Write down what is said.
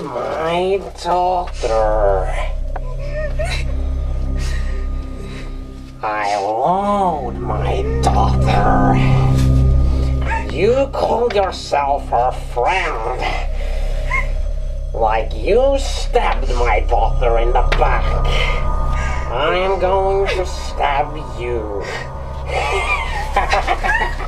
my daughter. I loved my daughter. You called yourself her friend. Like you stabbed my daughter in the back. I am going to stab you.